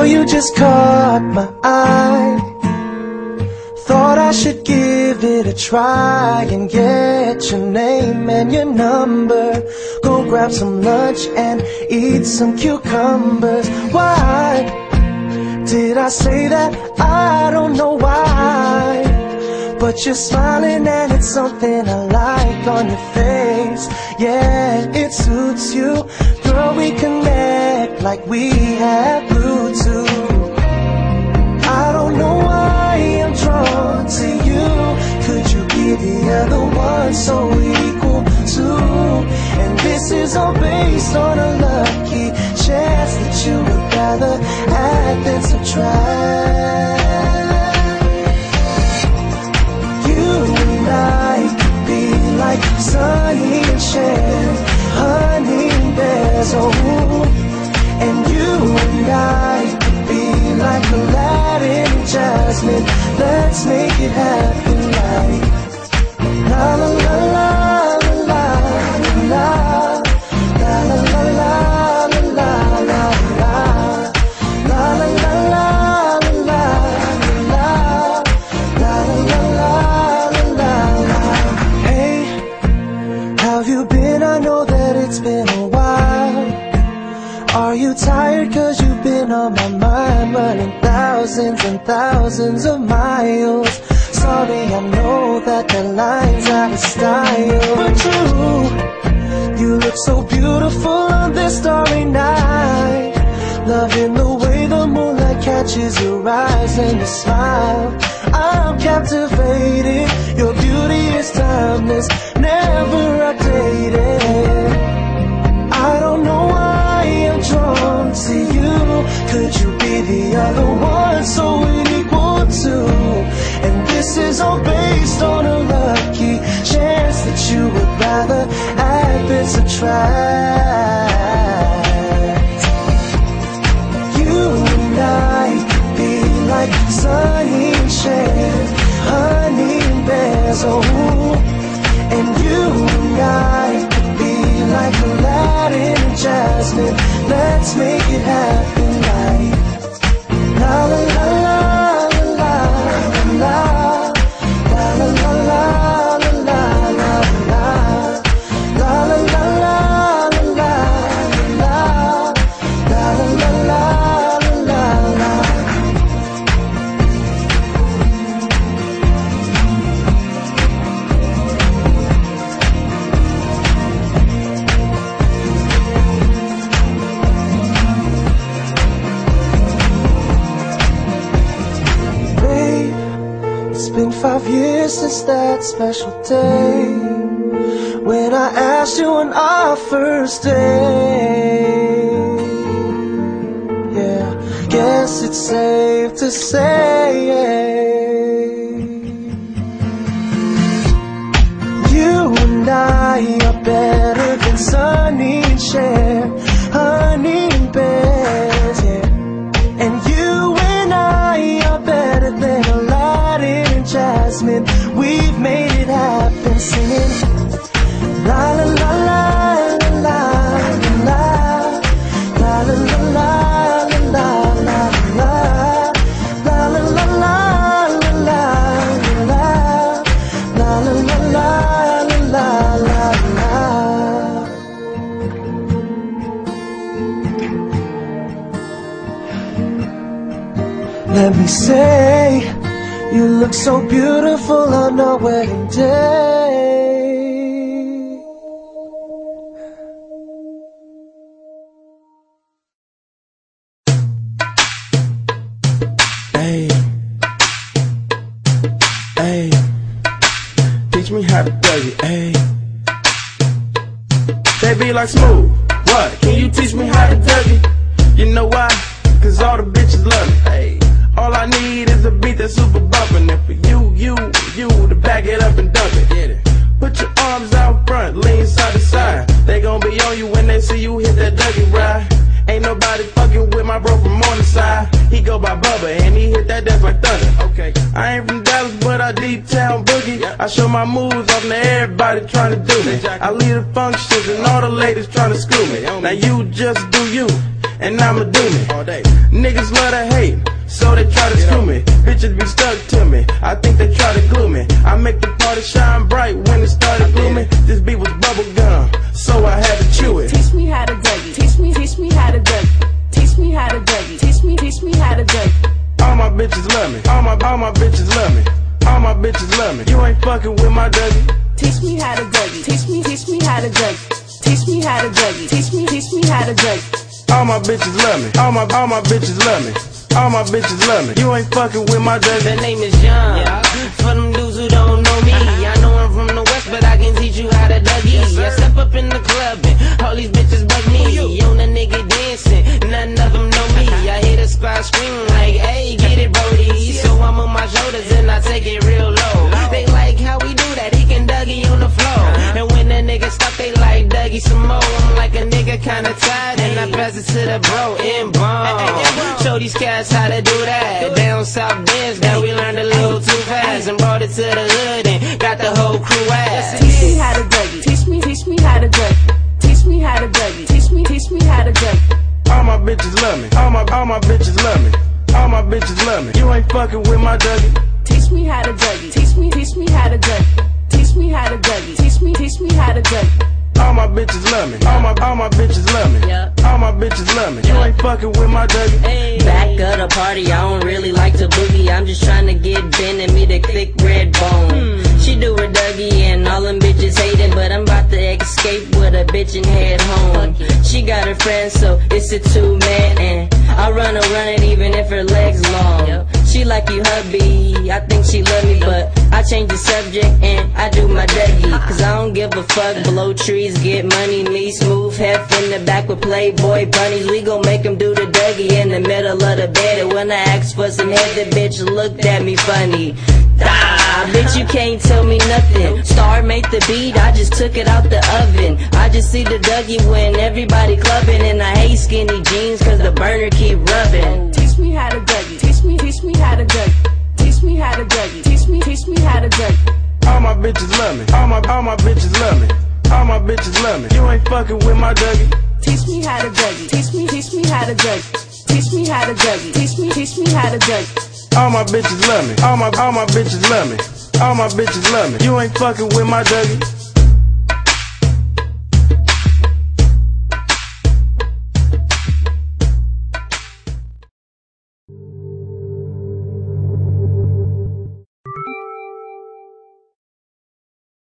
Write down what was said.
Girl, you just caught my eye. Thought I should give it a try and get your name and your number. Go grab some lunch and eat some cucumbers. Why did I say that? I don't know why. But you're smiling and it's something I like on your face. Yeah, it suits you. Girl, we connect like we have Bluetooth. I don't know why I'm drawn to you. Could you be the other one so equal to? And this is all based on a lucky chance that you would rather add than subtract. You and I could be like Sonny and Cher, honey and bears, oh. And I could be like Aladdin and Jasmine. Let's make it happen my mind, running thousands and thousands of miles. Sorry, I know that the line's out of style. But you, you look so beautiful on this starry night. Loving the way the moonlight catches your eyes and your smile. I'm captivated. Than subtract. You and I could be like Sonny Cher, honey bears, oh. And you and I could be like Aladdin and Jasmine. Let's make it happen since that special day when I asked you on our first date. Yeah, guess it's safe to say you and I are better than Sonny and Cher, Jasmine. We've made it happen, singing la la la la la la la la la la la Let me say, you look so beautiful on our wedding day. Hey, hey, teach me how to play it. Hey, they be like smooth. What? Can you teach me how to tug it? You know why? Cause all the bitches love me. Hey, all I need is a beat that's super bumpin'. And for you, you, you to back it up and dump it. Get it. Put your arms out front, lean side to side. They gon' be on you when they see you hit that Dougie ride. Ain't nobody fucking with my bro from on the side. He go by Bubba and he hit that death like thunder. Okay. I ain't from Dallas, but I D-Town boogie. I show my moves off to everybody trying to do me. I lead the functions and all the ladies trying to screw me. Now you just do you. And I'ma do me. All day. Niggas love to hate, so they try to screw me. Bitches be stuck to me, I think they try to glue me. I make the party shine bright when it started glooming. This beat was bubble gum, so I had to chew it. Teach me how to Dougie. Teach me, teach me how to Dougie. Teach me how to Dougie. Teach me, teach me how to Dougie. All my bitches love me, all my all my bitches love me. All my bitches love me. You ain't fucking with my Dougie. Teach me how to Dougie. Teach me, teach me how to Dougie. Teach me how to Dougie. Teach me, teach me how to Dougie. All my bitches love me. All my all my bitches love me. All my bitches love me. You ain't fucking with my The Dougie. name is John. I good for them dudes and it to the bro in bomb. Show these cats how to do that. Down south dance that we learned a little too fast and brought it to the hood and got the whole crew ass. Teach me how to Dougie. Teach me, teach me how to Dougie. Teach me how to Dougie. Teach me, teach me how to Dougie. All my bitches love me. All my all my bitches love me. All my bitches love me. You ain't fucking with my Dougie. Teach me how to Dougie. Teach me, teach me how to Dougie. Teach me how to Dougie. Teach me, teach me how to Dougie. All my bitches love me. All my all my bitches love me. Yeah. All my bitches love me. You ain't fucking with my Dougie. Back of the party, I don't really like to boogie. I'm just trying to get Ben and me the thick red bone. Hmm. She do her Dougie and all them bitches hating, but I'm about to escape with a bitch and head home. She got her friends, so it's a two man, and I run her running even if her legs long. She like you, hubby. I think she love me, but I change the subject and I do my Dougie. Cause I don't give a fuck. Blow trees, get money, me smooth, hef in the back with Playboy bunnies. We gon' make 'em do the Dougie in the middle of the bed. And when I asked for some head, the bitch looked at me funny. Ah, bitch, you can't tell me nothing. Star made the beat, I just took it out the oven. I just see the Dougie when everybody clubbing, and I hate skinny jeans cause the burner keep rubbing. Teach me how to Dougie. Teach me, teach me how to Dougie. Teach me how to Dougie. Teach me, teach me how to Dougie. All my bitches love me. All my all my bitches love me. All my bitches love me. You ain't fucking with my Dougie. Teach me how to Dougie. Teach me, teach me how to Dougie. Teach me how to Dougie. Teach me, teach me how to Dougie. All my bitches love me. All my all my bitches love me. All my bitches love me. You ain't fucking with my Dougie.